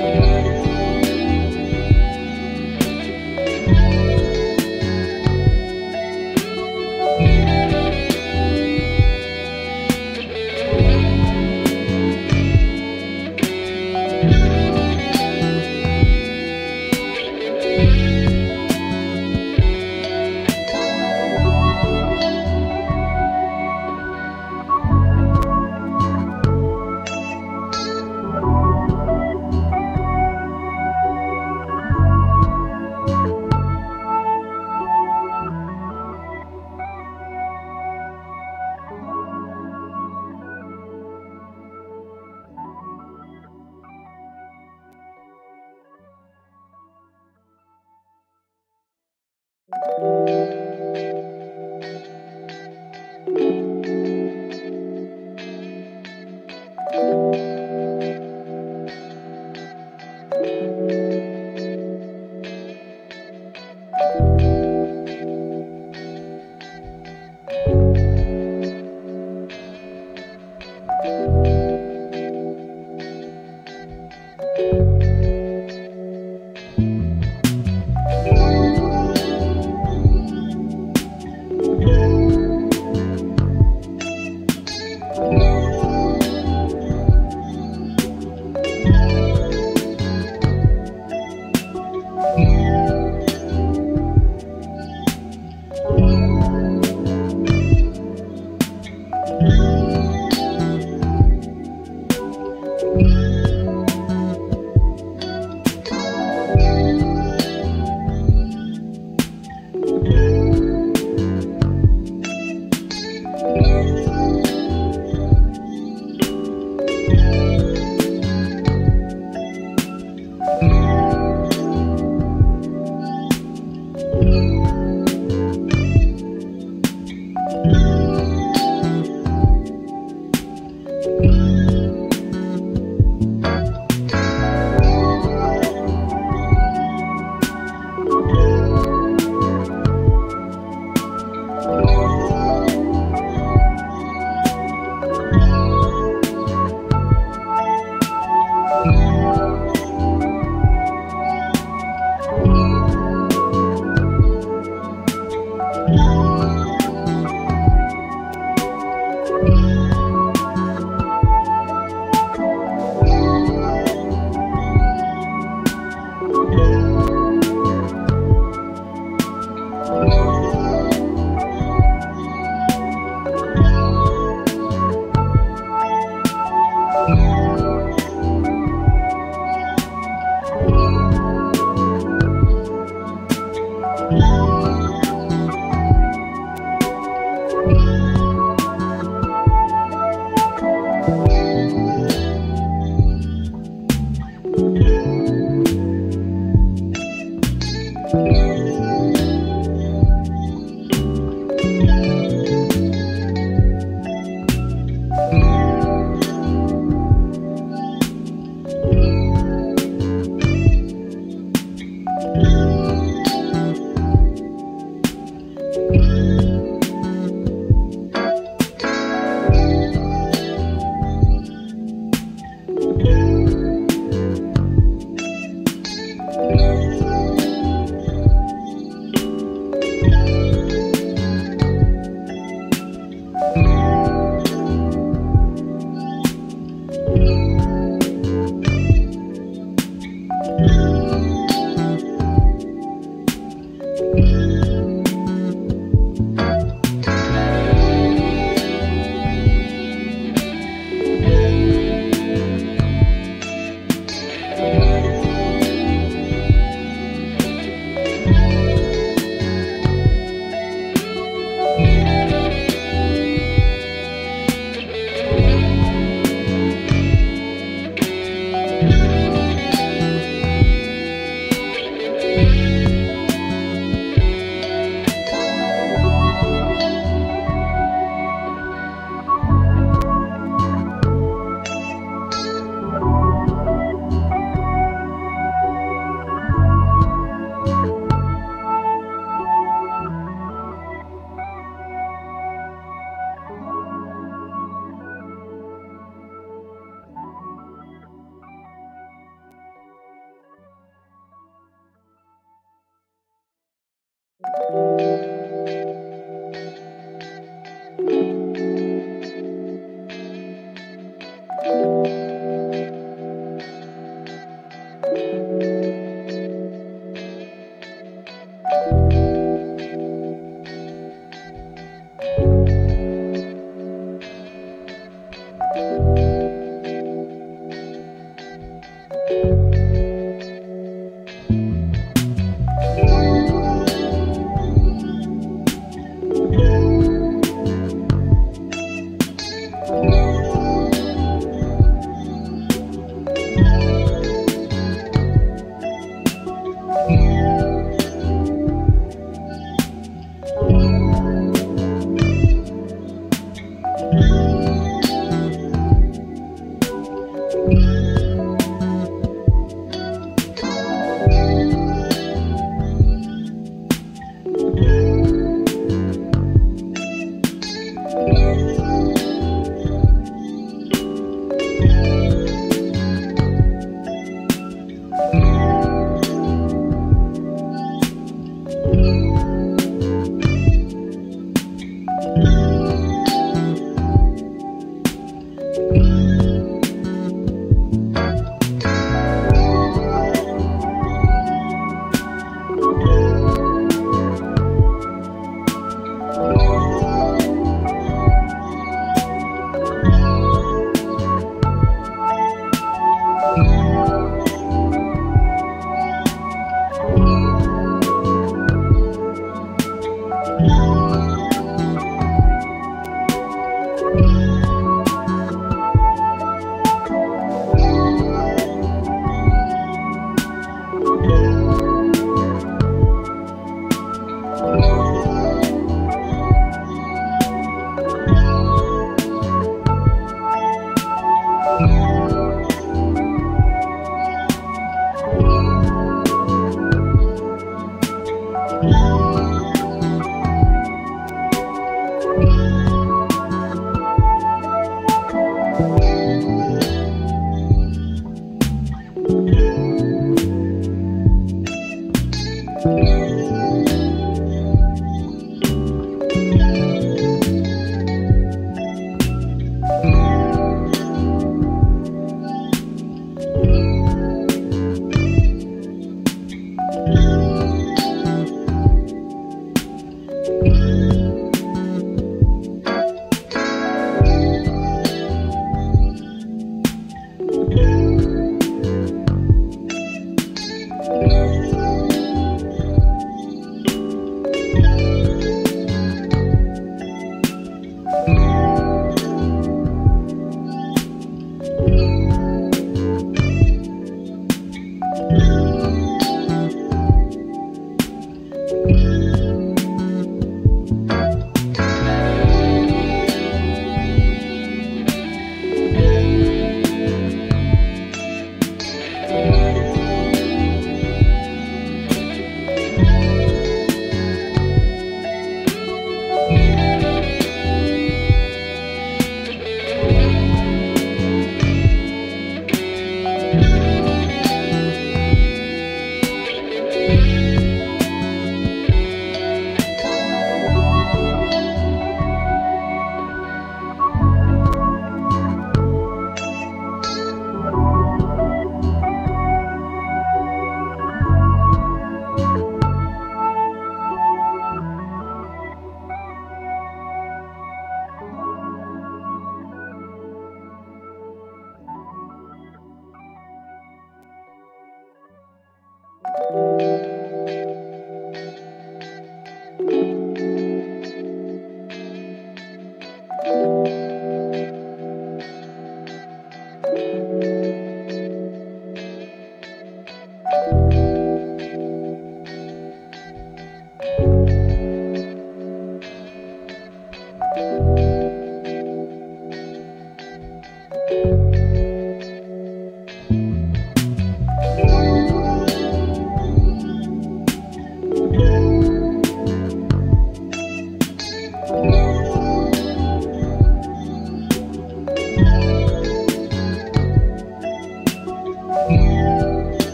Bye. Música